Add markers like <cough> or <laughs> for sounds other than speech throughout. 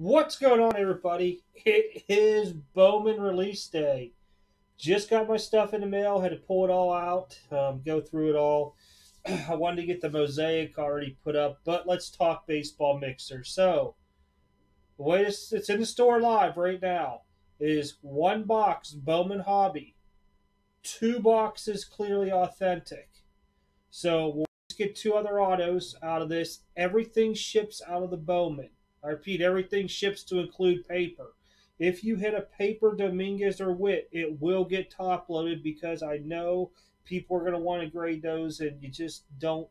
What's going on, everybody? It is Bowman release day. Just got my stuff in the mail, had to pull it all out, um, go through it all. <clears throat> I wanted to get the mosaic already put up, but let's talk baseball mixer. So, the way it's, it's in the store live right now is one box Bowman Hobby, two boxes clearly authentic. So, we'll get two other autos out of this. Everything ships out of the Bowman. I repeat, everything ships to include paper. If you hit a paper Dominguez or Witt, it will get top loaded because I know people are going to want to grade those and you just don't,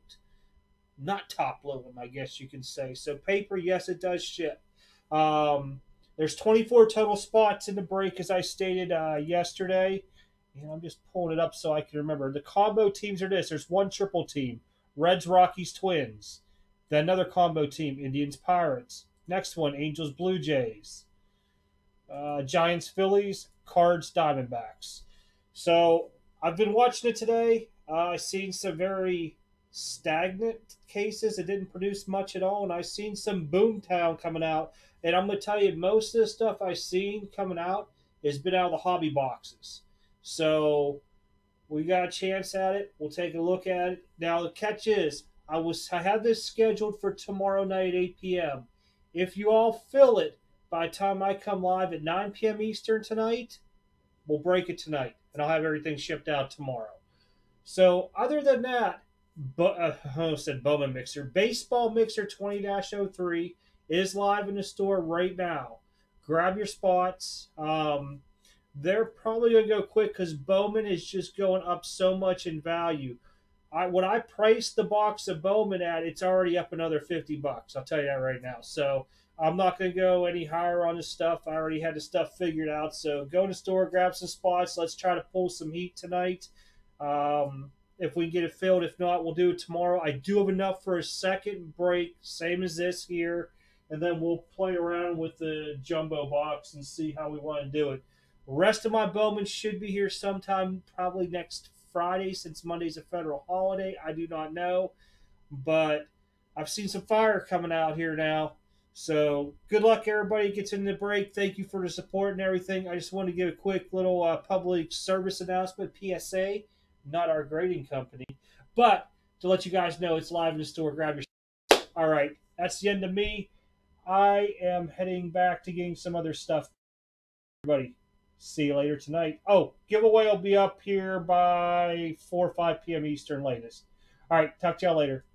not top load them, I guess you can say. So, paper, yes, it does ship. Um, there's 24 total spots in the break, as I stated uh, yesterday. And I'm just pulling it up so I can remember. The combo teams are this there's one triple team Reds, Rockies, Twins. Then another combo team Indians, Pirates. Next one, Angels, Blue Jays. Uh, Giants, Phillies, Cards, Diamondbacks. So I've been watching it today. Uh, I've seen some very stagnant cases. It didn't produce much at all. And I've seen some Boomtown coming out. And I'm going to tell you, most of the stuff I've seen coming out has been out of the hobby boxes. So we got a chance at it. We'll take a look at it. Now the catch is I was I had this scheduled for tomorrow night 8 p.m. If you all fill it by the time I come live at 9 p.m. Eastern tonight, we'll break it tonight, and I'll have everything shipped out tomorrow. So, other than that, but uh, <laughs> said Bowman Mixer, Baseball Mixer 20 03 is live in the store right now. Grab your spots. Um, they're probably going to go quick because Bowman is just going up so much in value. I when I priced the box of Bowman at, it's already up another fifty bucks. I'll tell you that right now. So I'm not going to go any higher on this stuff. I already had the stuff figured out. So go to store, grab some spots. Let's try to pull some heat tonight. Um, if we get it filled, if not, we'll do it tomorrow. I do have enough for a second break, same as this here, and then we'll play around with the jumbo box and see how we want to do it. Rest of my Bowman should be here sometime, probably next Friday since Monday's a federal holiday. I do not know, but I've seen some fire coming out here now. So good luck, everybody gets in the break. Thank you for the support and everything. I just want to give a quick little uh, public service announcement, PSA, not our grading company, but to let you guys know it's live in the store. Grab your. All right, that's the end of me. I am heading back to getting some other stuff. Everybody, See you later tonight. Oh, giveaway will be up here by 4 or 5 p.m. Eastern latest. All right, talk to y'all later.